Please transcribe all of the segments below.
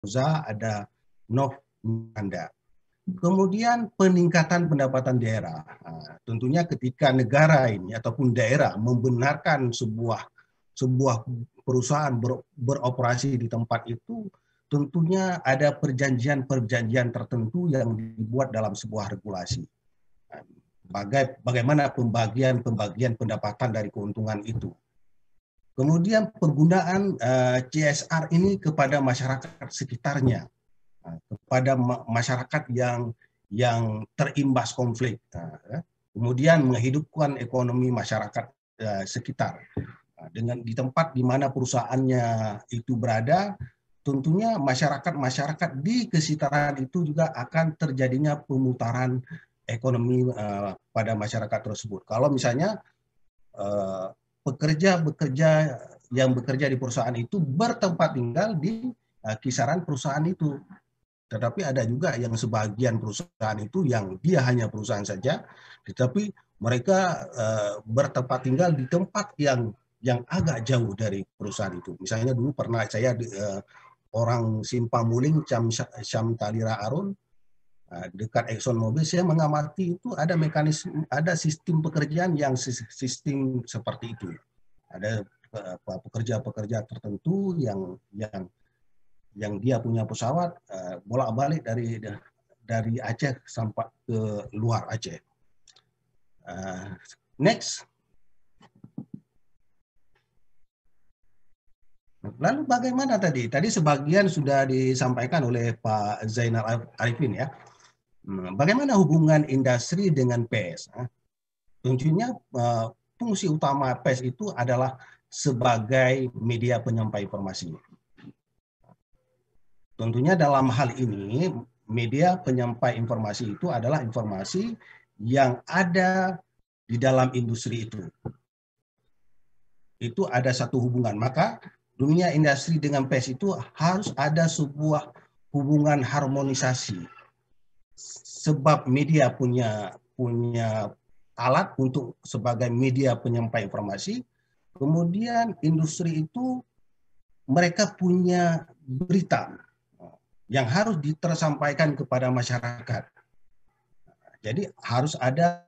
Roza, ada Nov Anda. Kemudian peningkatan pendapatan daerah. Nah, tentunya ketika negara ini ataupun daerah membenarkan sebuah sebuah perusahaan ber, beroperasi di tempat itu, tentunya ada perjanjian-perjanjian tertentu yang dibuat dalam sebuah regulasi. Baga bagaimana pembagian-pembagian pendapatan dari keuntungan itu. Kemudian penggunaan uh, eh, CSR ini kepada masyarakat sekitarnya Nah, kepada masyarakat yang yang terimbas konflik. Ya. Kemudian menghidupkan ekonomi masyarakat uh, sekitar. Nah, dengan di tempat di mana perusahaannya itu berada, tentunya masyarakat-masyarakat di kesekitaran itu juga akan terjadinya pemutaran ekonomi uh, pada masyarakat tersebut. Kalau misalnya uh, pekerja bekerja yang bekerja di perusahaan itu bertempat tinggal di uh, kisaran perusahaan itu. Tetapi ada juga yang sebagian perusahaan itu yang dia hanya perusahaan saja, tetapi mereka uh, bertempat tinggal di tempat yang yang agak jauh dari perusahaan itu. Misalnya dulu pernah saya uh, orang Simpang Muling, Cam Syam Talira Arun, uh, dekat Exxon Mobil, saya mengamati itu ada mekanisme, ada sistem pekerjaan yang sistem seperti itu. Ada pekerja-pekerja tertentu yang yang yang dia punya pesawat uh, bolak-balik dari dari Aceh sampai ke luar Aceh. Next. Lalu bagaimana tadi? Tadi sebagian sudah disampaikan oleh Pak Zainal Arifin ya. Hmm, bagaimana hubungan industri dengan PES? Tentunya uh, fungsi utama PES itu adalah sebagai media penyampai informasi. Tentunya dalam hal ini media penyampai informasi itu adalah informasi yang ada di dalam industri itu. Itu ada satu hubungan. Maka dunia industri dengan PES itu harus ada sebuah hubungan harmonisasi. Sebab media punya punya alat untuk sebagai media penyampai informasi, kemudian industri itu mereka punya berita yang harus ditersampaikan kepada masyarakat. Jadi harus ada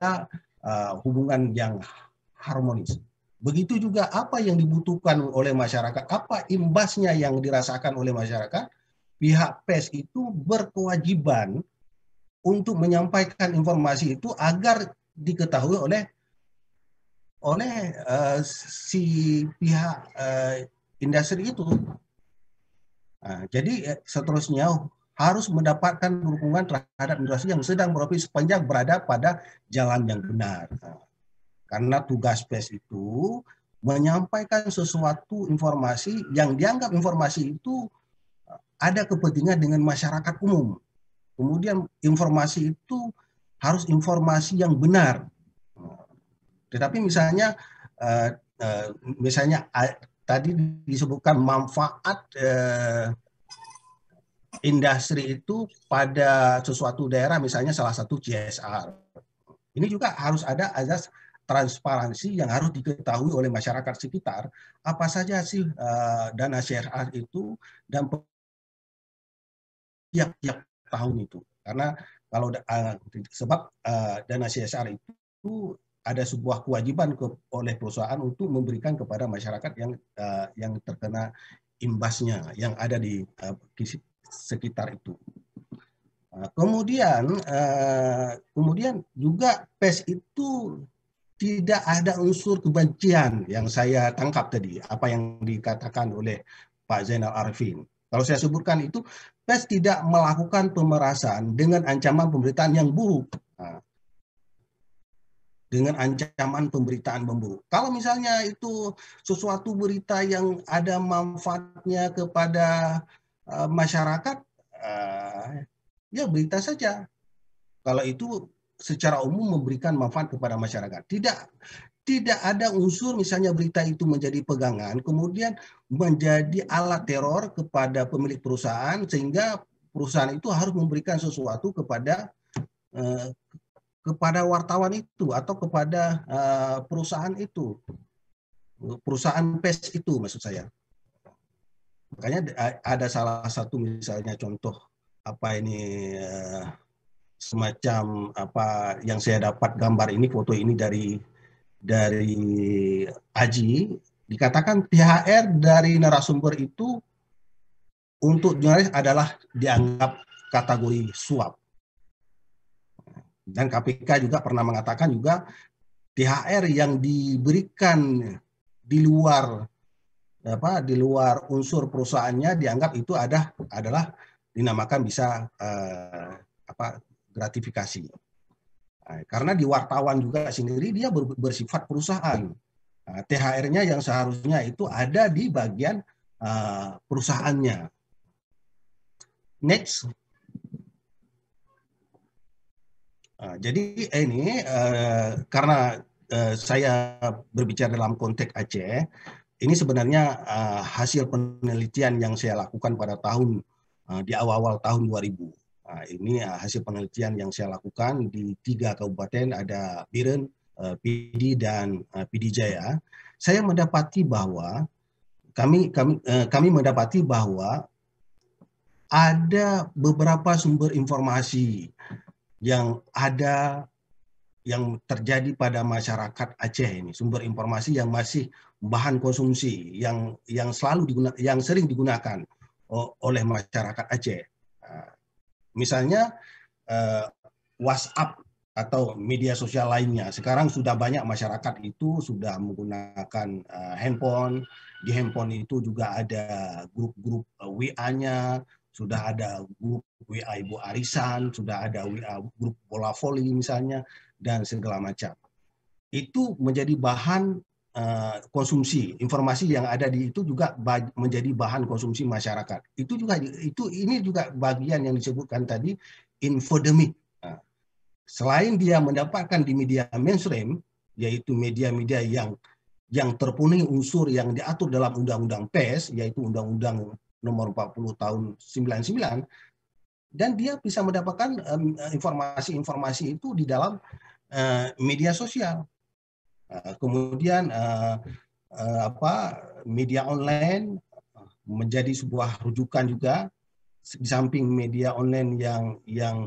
uh, hubungan yang harmonis. Begitu juga apa yang dibutuhkan oleh masyarakat, apa imbasnya yang dirasakan oleh masyarakat, pihak PES itu berkewajiban untuk menyampaikan informasi itu agar diketahui oleh oleh uh, si pihak uh, industri itu Nah, jadi eh, seterusnya harus mendapatkan dukungan terhadap industri yang sedang beroperasi sepanjang berada pada jalan yang benar. Nah, karena tugas PES itu menyampaikan sesuatu informasi yang dianggap informasi itu ada kepentingan dengan masyarakat umum. Kemudian informasi itu harus informasi yang benar. Tetapi misalnya eh, misalnya tadi disebutkan manfaat eh, industri itu pada sesuatu daerah misalnya salah satu CSR. Ini juga harus ada azas transparansi yang harus diketahui oleh masyarakat sekitar apa saja sih dana CSR itu dan tiap-tiap tahun itu karena kalau uh, sebab uh, dana CSR itu ada sebuah kewajiban ke, oleh perusahaan untuk memberikan kepada masyarakat yang uh, yang terkena imbasnya yang ada di sekitar itu. Kemudian kemudian juga PES itu tidak ada unsur kebencian yang saya tangkap tadi apa yang dikatakan oleh Pak Zainal Arifin. Kalau saya sebutkan itu PES tidak melakukan pemerasan dengan ancaman pemberitaan yang buruk. Nah, dengan ancaman pemberitaan memburuk. Kalau misalnya itu sesuatu berita yang ada manfaatnya kepada uh, masyarakat, uh, ya berita saja. Kalau itu secara umum memberikan manfaat kepada masyarakat. Tidak tidak ada unsur misalnya berita itu menjadi pegangan, kemudian menjadi alat teror kepada pemilik perusahaan sehingga perusahaan itu harus memberikan sesuatu kepada uh, kepada wartawan itu atau kepada uh, perusahaan itu. Perusahaan pes itu maksud saya. Makanya ada salah satu misalnya contoh apa ini uh, semacam apa yang saya dapat gambar ini foto ini dari dari Aji dikatakan THR dari narasumber itu untuk jurnalis adalah dianggap kategori suap. Dan KPK juga pernah mengatakan juga THR yang diberikan di luar apa di luar unsur perusahaannya dianggap itu ada adalah dinamakan bisa uh, apa gratifikasi. Nah, karena di wartawan juga sendiri dia bersifat perusahaan. Nah, THR-nya yang seharusnya itu ada di bagian uh, perusahaannya. Next. Uh, jadi ini uh, karena saya berbicara dalam konteks Aceh, ini sebenarnya hasil penelitian yang saya lakukan pada tahun di awal-awal tahun 2000. Nah, ini uh, hasil penelitian yang saya lakukan di tiga kabupaten, ada Biren, uh, PD, dan uh, PD Jaya. Saya mendapati bahwa kami kami uh, kami mendapati bahwa ada beberapa sumber informasi yang ada yang terjadi pada masyarakat Aceh ini sumber informasi yang masih bahan konsumsi yang yang selalu digunakan yang sering digunakan oleh masyarakat Aceh Misalnya uh, WhatsApp atau media sosial lainnya. Sekarang sudah banyak masyarakat itu sudah menggunakan uh, handphone. Di handphone itu juga ada grup-grup uh, eh, WA-nya, sudah ada grup WA Ibu Arisan, sudah ada WA grup bola voli misalnya, dan segala macam. Itu menjadi bahan Eh, konsumsi informasi yang ada di itu juga menjadi bahan konsumsi masyarakat. Itu juga itu ini juga bagian yang disebutkan tadi infodemik nah, selain dia mendapatkan di media mainstream yaitu media-media yang yang terpenuhi unsur yang diatur dalam undang-undang pers yaitu undang-undang nomor 40 tahun 99 dan dia bisa mendapatkan informasi-informasi itu di dalam uh, media sosial. Eh, kemudian uh, uh, apa media online menjadi sebuah rujukan juga di samping media online yang yang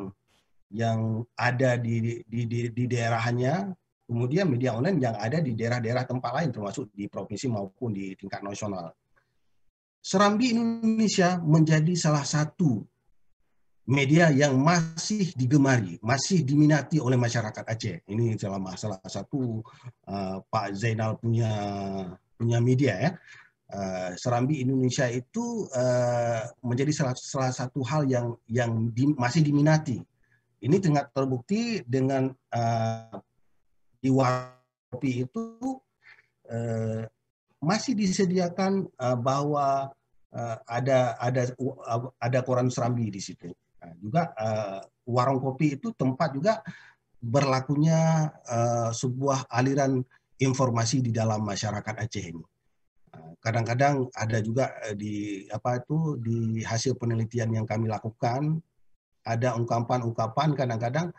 yang ada di di di, di daerahnya kemudian media online yang ada di daerah-daerah tempat lain termasuk di provinsi maupun di tingkat nasional. Serambi Indonesia menjadi salah satu media yang masih digemari, masih diminati oleh masyarakat Aceh. Ini selama salah satu uh, Pak Zainal punya punya media ya. Uh, Serambi Indonesia itu uh, menjadi salah, salah satu hal yang yang di, masih diminati. Ini tengah terbukti dengan uh, di itu uh, masih disediakan uh, bahwa uh, ada ada ada koran Serambi di situ. Nah, juga uh, warung kopi itu tempat juga berlakunya uh, sebuah aliran informasi di dalam masyarakat Aceh ini. Nah, kadang-kadang ada juga di apa itu di hasil penelitian yang kami lakukan ada ungkapan-ungkapan kadang-kadang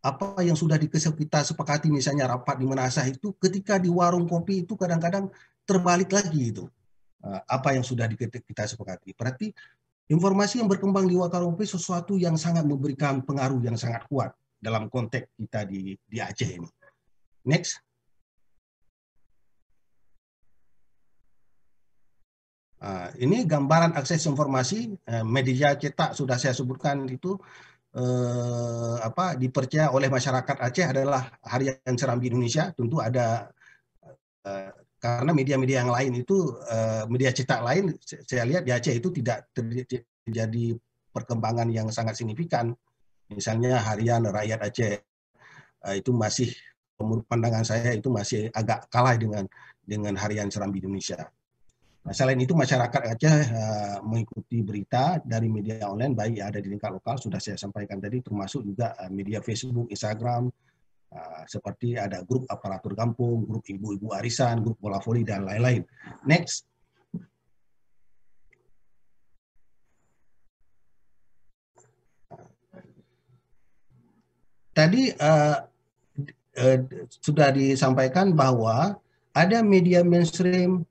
apa yang sudah kita sepakati misalnya rapat di Menasah itu ketika di warung kopi itu kadang-kadang terbalik lagi itu apa yang sudah kita sepakati. Berarti Informasi yang berkembang di Wakarope sesuatu yang sangat memberikan pengaruh yang sangat kuat dalam konteks kita di, di Aceh ini. Next. Uh, ini gambaran akses informasi uh, media cetak sudah saya sebutkan itu uh, apa dipercaya oleh masyarakat Aceh adalah Harian Serambi Indonesia tentu ada uh, karena media-media yang lain itu eh, media cetak lain saya lihat di Aceh itu tidak terjadi perkembangan yang sangat signifikan misalnya harian rakyat Aceh eh, itu masih menurut pandangan saya itu masih agak kalah dengan dengan harian Serambi Indonesia. Nah, selain itu masyarakat Aceh uh, mengikuti berita dari media online baik yang ada di tingkat lokal sudah saya sampaikan tadi termasuk juga media Facebook, Instagram, Ah, seperti ada grup aparatur kampung, grup ibu-ibu arisan, grup bola voli dan lain-lain. Next. Tadi uh, uh, sudah disampaikan bahwa ada media mainstream,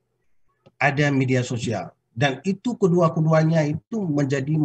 ada media sosial. dan itu kedua-keduanya itu menjadi